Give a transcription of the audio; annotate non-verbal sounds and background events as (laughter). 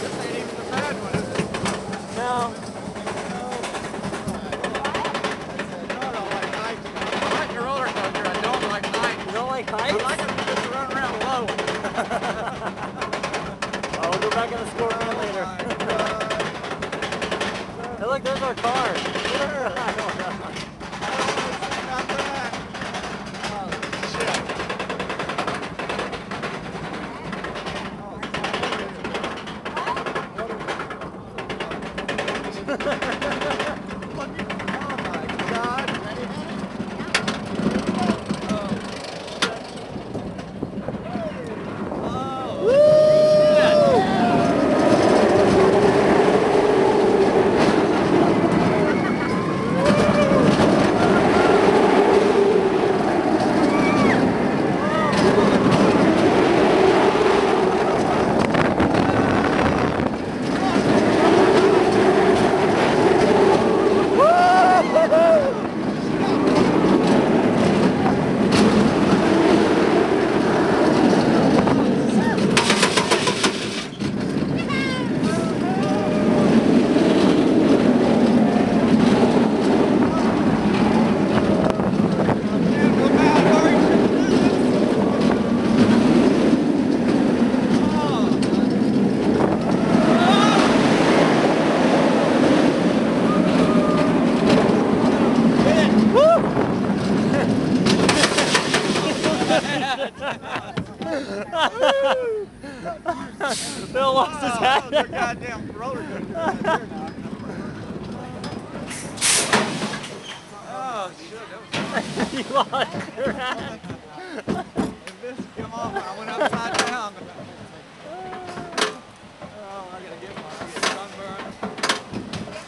This ain't even the bad one, is it? No. No, Oh, we'll go back on later. Hey, (laughs) look, there's our car. Where? (laughs) I don't Bill lost his Oh, the hat. goddamn roller coaster right (laughs) there now. Oh, shit. That was (laughs) you lost your hat.